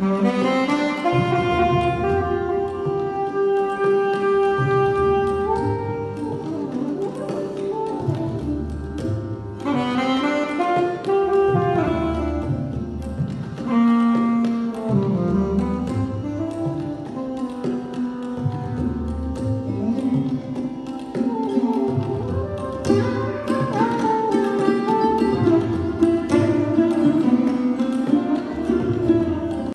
Mm-hmm.